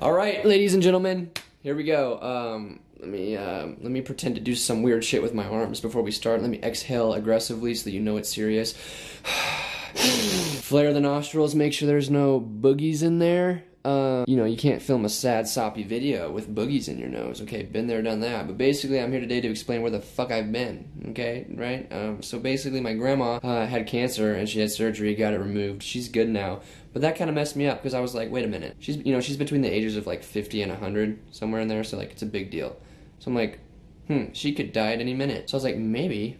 All right, ladies and gentlemen, here we go. Um, let me uh, let me pretend to do some weird shit with my arms before we start. Let me exhale aggressively so that you know it's serious. Flare the nostrils. Make sure there's no boogies in there. Uh, you know, you can't film a sad, soppy video with boogies in your nose. Okay, been there, done that. But basically, I'm here today to explain where the fuck I've been. Okay, right? Um, so basically, my grandma uh, had cancer and she had surgery, got it removed. She's good now. But that kind of messed me up because I was like, wait a minute. She's, you know, she's between the ages of like 50 and 100, somewhere in there. So like, it's a big deal. So I'm like, hmm, she could die at any minute. So I was like, maybe,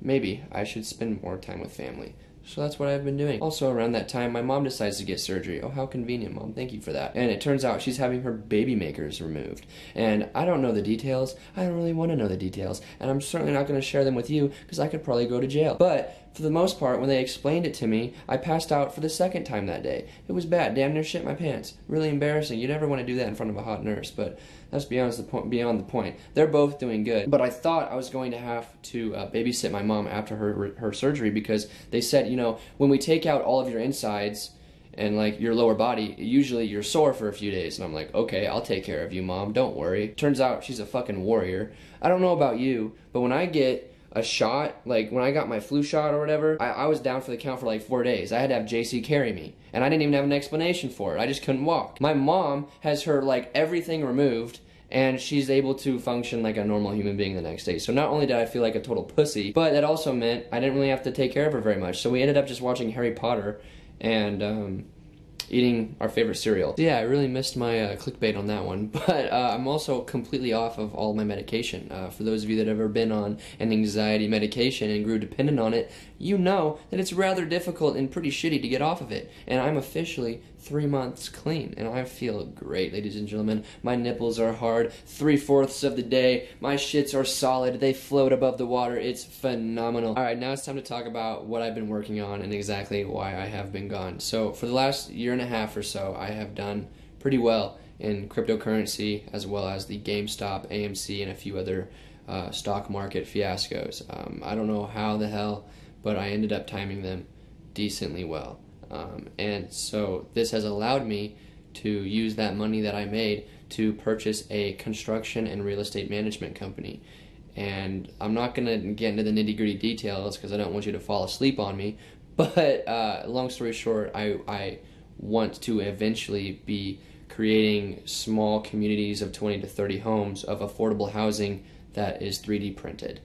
maybe I should spend more time with family. So that's what I've been doing. Also, around that time, my mom decides to get surgery. Oh, how convenient, mom. Thank you for that. And it turns out she's having her baby makers removed. And I don't know the details. I don't really want to know the details. And I'm certainly not going to share them with you because I could probably go to jail. But for the most part, when they explained it to me, I passed out for the second time that day. It was bad. Damn near shit my pants. Really embarrassing. You never want to do that in front of a hot nurse, but that's beyond the point. Beyond the point. They're both doing good, but I thought I was going to have to uh, babysit my mom after her her surgery because they said, you know, when we take out all of your insides and like your lower body, usually you're sore for a few days. And I'm like, okay, I'll take care of you, mom. Don't worry. Turns out she's a fucking warrior. I don't know about you, but when I get a shot, like when I got my flu shot or whatever, I, I, was down for the count for like four days. I had to have Jaycee carry me. And I didn't even have an explanation for it. I just couldn't walk. My mom has her like everything removed and she's able to function like a normal human being the next day. So not only did I feel like a total pussy, but that also meant I didn't really have to take care of her very much. So we ended up just watching Harry Potter and um, eating our favorite cereal. Yeah, I really missed my uh, clickbait on that one, but uh, I'm also completely off of all my medication. Uh, for those of you that have ever been on an anxiety medication and grew dependent on it, you know that it's rather difficult and pretty shitty to get off of it. And I'm officially three months clean, and I feel great, ladies and gentlemen. My nipples are hard three fourths of the day. My shits are solid. They float above the water. It's phenomenal. All right, now it's time to talk about what I've been working on and exactly why I have been gone. So for the last year and a half or so, I have done pretty well in cryptocurrency as well as the GameStop, AMC, and a few other uh, stock market fiascos. Um, I don't know how the hell, but I ended up timing them decently well. Um, and so this has allowed me to use that money that I made to purchase a construction and real estate management company. And I'm not going to get into the nitty gritty details because I don't want you to fall asleep on me. But uh, long story short, I, I want to eventually be creating small communities of 20 to 30 homes of affordable housing that is 3D printed.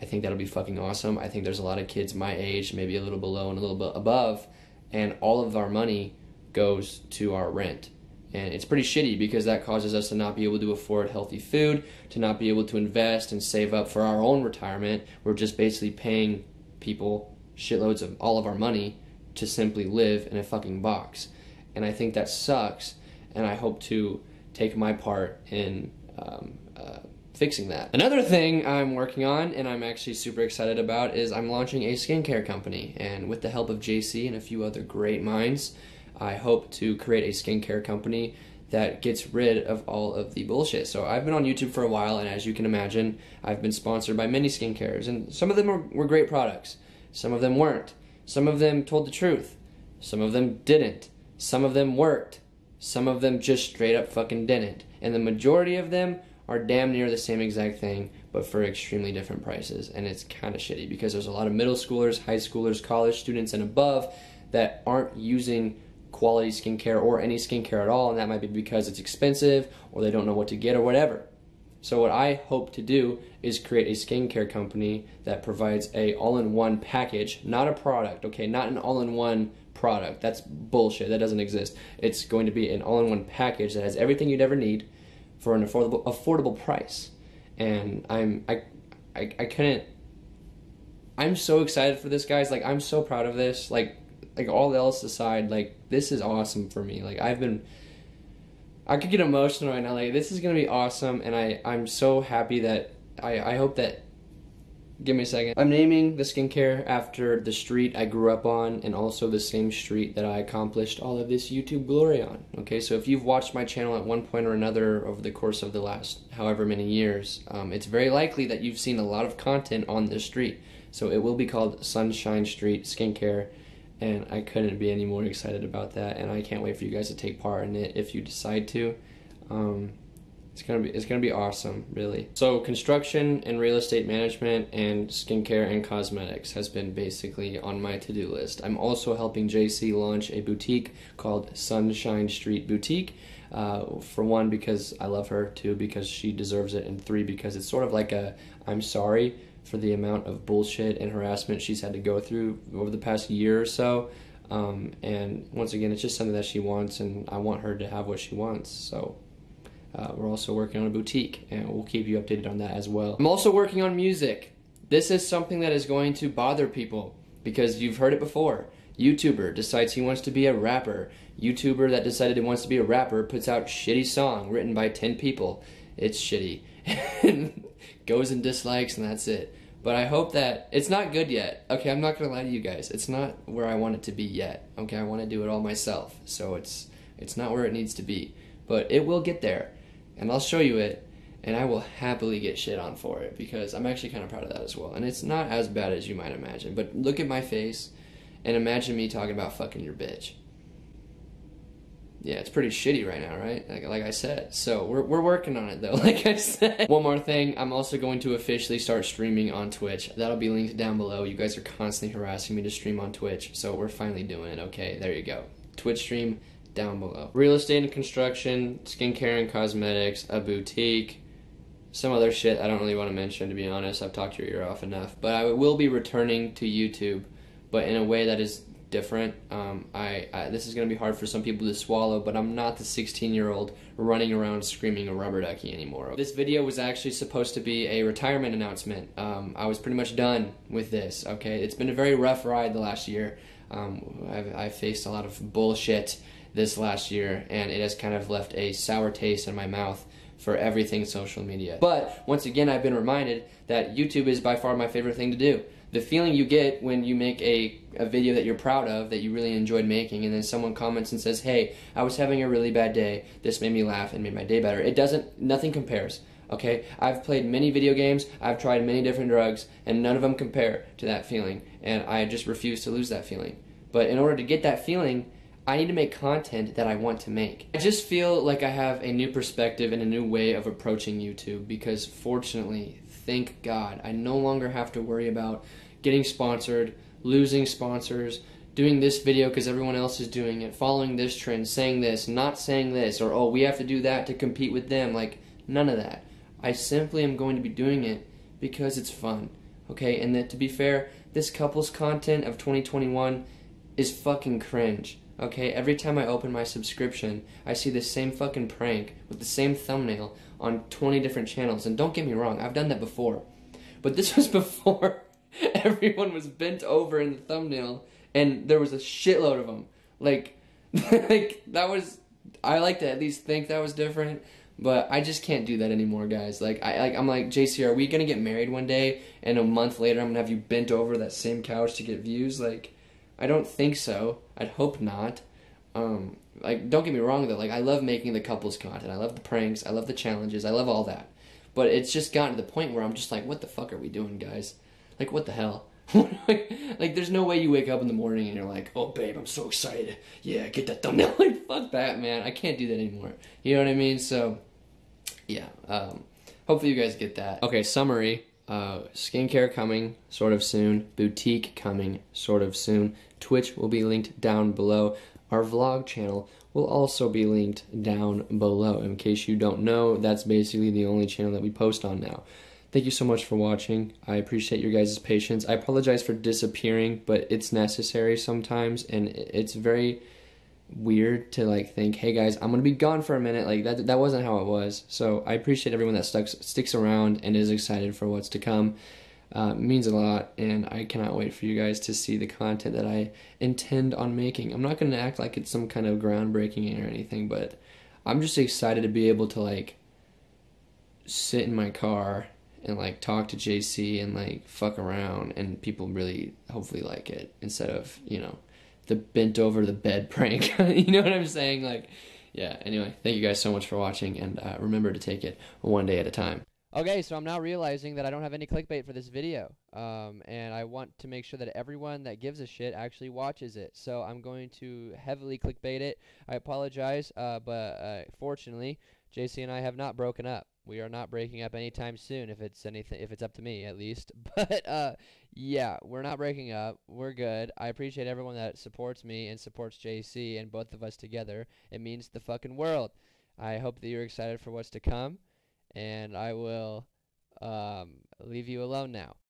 I think that'll be fucking awesome. I think there's a lot of kids my age, maybe a little below and a little bit above, and all of our money goes to our rent. And it's pretty shitty because that causes us to not be able to afford healthy food, to not be able to invest and save up for our own retirement. We're just basically paying people shitloads of all of our money to simply live in a fucking box. And I think that sucks, and I hope to take my part in um, uh, fixing that. Another thing I'm working on and I'm actually super excited about is I'm launching a skincare company and with the help of Jaycee and a few other great minds, I hope to create a skincare company that gets rid of all of the bullshit. So I've been on YouTube for a while and as you can imagine, I've been sponsored by many skincares and some of them were, were great products. Some of them weren't. Some of them told the truth. Some of them didn't. Some of them worked. Some of them just straight up fucking didn't. And the majority of them are damn near the same exact thing, but for extremely different prices. And it's kind of shitty because there's a lot of middle schoolers, high schoolers, college students, and above that aren't using quality skincare or any skincare at all, and that might be because it's expensive or they don't know what to get or whatever. So what I hope to do is create a skincare company that provides a all-in-one package, not a product, okay, not an all-in-one product. That's bullshit. That doesn't exist. It's going to be an all-in-one package that has everything you'd ever need for an affordable affordable price. And I'm I I, I couldn't I'm so excited for this guys. Like I'm so proud of this. Like like all else aside, like this is awesome for me. Like I've been I could get emotional right now. Like this is gonna be awesome and I, I'm so happy that I, I hope that Give me a second. I'm naming the skincare after the street I grew up on and also the same street that I accomplished all of this YouTube glory on. Okay, so if you've watched my channel at one point or another over the course of the last however many years, um, it's very likely that you've seen a lot of content on this street. So it will be called Sunshine Street Skincare and I couldn't be any more excited about that. And I can't wait for you guys to take part in it if you decide to. Um, it's gonna be it's gonna be awesome, really. So construction and real estate management and skincare and cosmetics has been basically on my to-do list. I'm also helping Jaycee launch a boutique called Sunshine Street Boutique. Uh, for one, because I love her. Two, because she deserves it, and three, because it's sort of like a I'm sorry for the amount of bullshit and harassment she's had to go through over the past year or so. Um, and once again, it's just something that she wants, and I want her to have what she wants. So uh, we're also working on a boutique, and we'll keep you updated on that as well. I'm also working on music. This is something that is going to bother people because you've heard it before. YouTuber decides he wants to be a rapper. YouTuber that decided he wants to be a rapper puts out shitty song written by 10 people. It's shitty. Goes and dislikes and that's it. But I hope that it's not good yet. Okay, I'm not gonna lie to you guys. It's not where I want it to be yet. Okay, I want to do it all myself. So it's it's not where it needs to be. But it will get there. And I'll show you it and I will happily get shit on for it because I'm actually kind of proud of that as well. And it's not as bad as you might imagine. But look at my face and imagine me talking about fucking your bitch. Yeah, it's pretty shitty right now, right? Like, like I said. So we're, we're working on it though, like I said. One more thing, I'm also going to officially start streaming on Twitch. That'll be linked down below. You guys are constantly harassing me to stream on Twitch, so we're finally doing it, okay? There you go. Twitch stream down below. Real estate and construction, skincare and cosmetics, a boutique, some other shit I don't really want to mention to be honest. I've talked your ear off enough. But I will be returning to YouTube, but in a way that is different. Um, I, I, this is going to be hard for some people to swallow, but I'm not the 16 year old running around screaming a rubber ducky anymore. This video was actually supposed to be a retirement announcement. Um, I was pretty much done with this. Okay, it's been a very rough ride the last year. Um, I've, I've faced a lot of bullshit this last year, and it has kind of left a sour taste in my mouth for everything social media. But once again, I've been reminded that YouTube is by far my favorite thing to do the feeling you get when you make a, a video that you're proud of, that you really enjoyed making, and then someone comments and says, hey, I was having a really bad day, this made me laugh and made my day better. It doesn't, nothing compares. Okay, I've played many video games, I've tried many different drugs, and none of them compare to that feeling, and I just refuse to lose that feeling. But in order to get that feeling, I need to make content that I want to make. I just feel like I have a new perspective and a new way of approaching YouTube because fortunately, thank God, I no longer have to worry about getting sponsored, losing sponsors, doing this video because everyone else is doing it, following this trend, saying this, not saying this, or oh, we have to do that to compete with them. Like, none of that. I simply am going to be doing it because it's fun. Okay, and that to be fair, this couple's content of 2021 is fucking cringe. Okay, every time I open my subscription, I see the same fucking prank with the same thumbnail on 20 different channels. And don't get me wrong, I've done that before. But this was before everyone was bent over in the thumbnail and there was a shitload of them. Like, like that was, I like to at least think that was different. But I just can't do that anymore, guys. Like I like I'm like Jaycee, are we gonna get married one day and a month later I'm gonna have you bent over that same couch to get views? Like I don't think so. I'd hope not. Um, like, don't get me wrong though. Like, I love making the couples content. I love the pranks. I love the challenges. I love all that. But it's just gotten to the point where I'm just like, what the fuck are we doing, guys? Like, what the hell? like, there's no way you wake up in the morning and you're like, oh, babe, I'm so excited. Yeah, get that thumbnail. like, fuck that, man. I can't do that anymore. You know what I mean? So, yeah. Um, hopefully you guys get that. Okay, summary. Uh, skincare coming sort of soon. Boutique coming sort of soon. Twitch will be linked down below. Our vlog channel will also be linked down below. In case you don't know, that's basically the only channel that we post on now. Thank you so much for watching. I appreciate your guys' patience. I apologize for disappearing, but it's necessary sometimes, and it's very weird to like think, hey guys, I'm gonna be gone for a minute. Like that that wasn't how it was. So I appreciate everyone that stuck sticks around and is excited for what's to come. Uh, means a lot, and I cannot wait for you guys to see the content that I intend on making. I'm not gonna act like it's some kind of groundbreaking or anything, but I'm just excited to be able to like sit in my car and like talk to Jaycee and like fuck around, and people really hopefully like it instead of you know the bent over the bed prank. you know what I'm saying? Like, yeah. Anyway, thank you guys so much for watching, and uh, remember to take it one day at a time. Okay, so I'm now realizing that I don't have any clickbait for this video, um, and I want to make sure that everyone that gives a shit actually watches it. So I'm going to heavily clickbait it. I apologize, uh, but uh, fortunately, Jaycee and I have not broken up. We are not breaking up anytime soon, if it's anything, if it's up to me at least. But uh, yeah, we're not breaking up. We're good. I appreciate everyone that supports me and supports Jaycee and both of us together. It means the fucking world. I hope that you're excited for what's to come and I will um, leave you alone now.